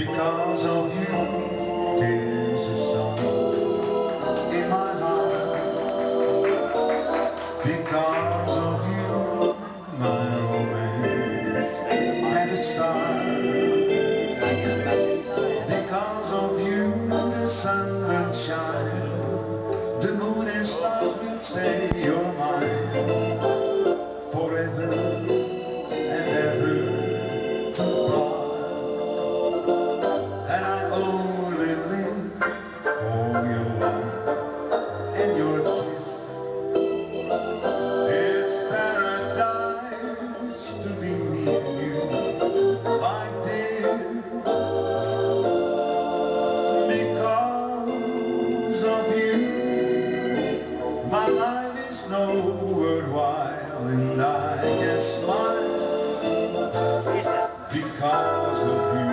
Because of you, there's a song in my heart. Because of you, my romance, and it. Because of you. no worthwhile, and I guess mine because of you.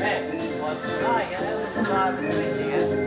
Hey, what's lying? What's lying?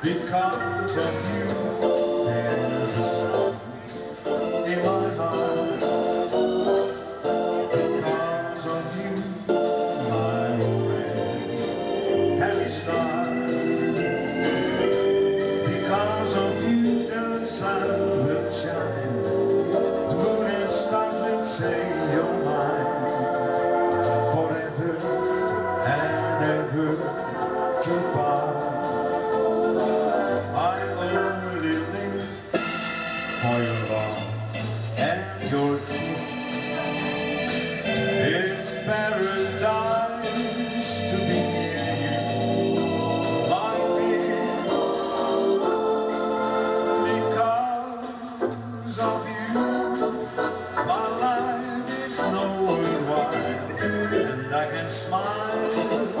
Become from you. your kiss. It's paradise to be near you like this because of you. My life is nowhere wide, and I can smile.